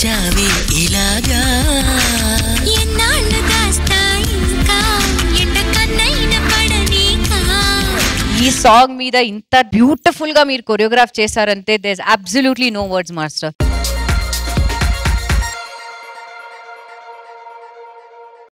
చావే ఇలాగా. ఈ సాంగ్ మీద ఇంత బ్యూటిఫుల్గా మీరు కొరియోగ్రాఫ్ చేశారంటే that's absolutely no words master